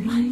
life.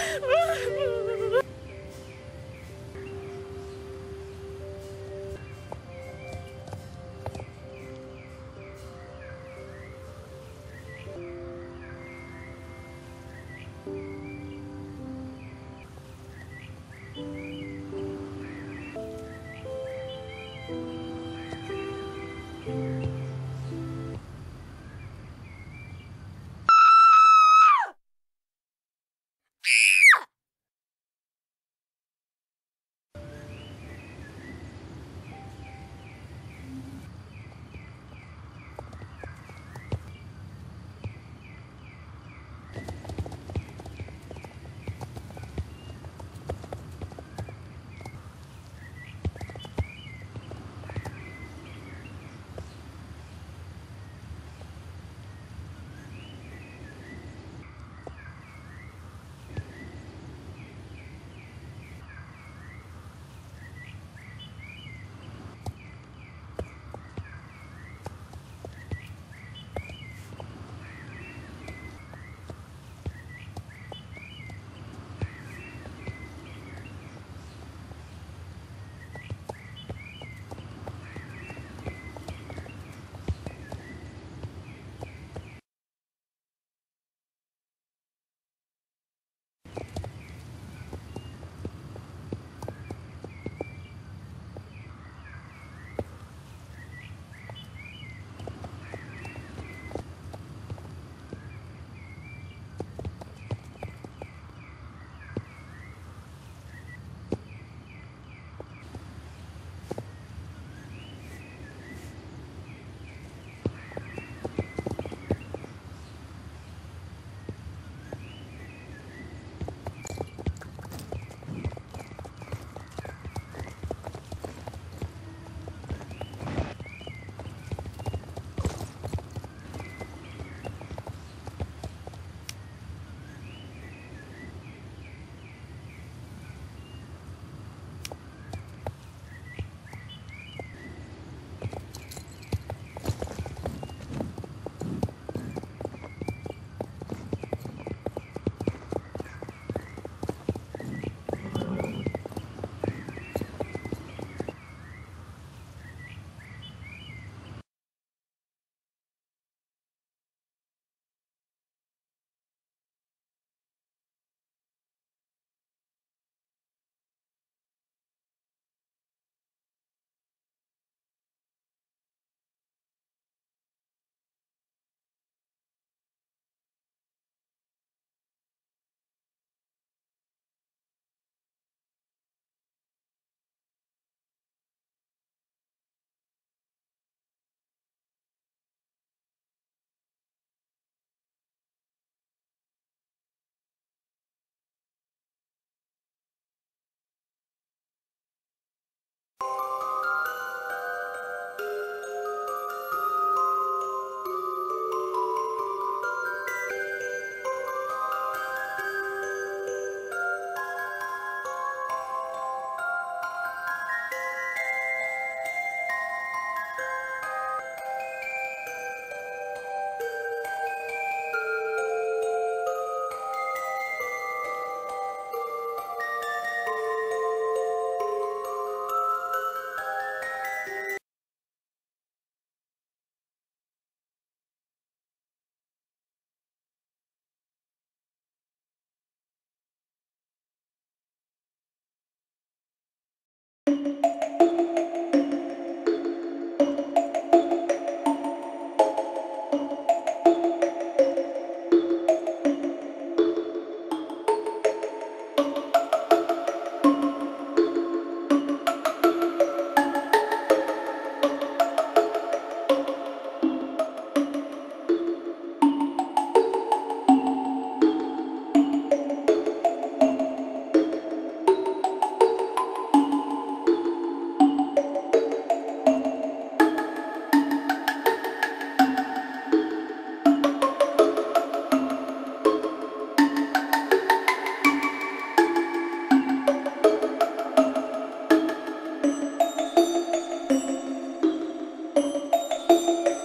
Oh, Música you.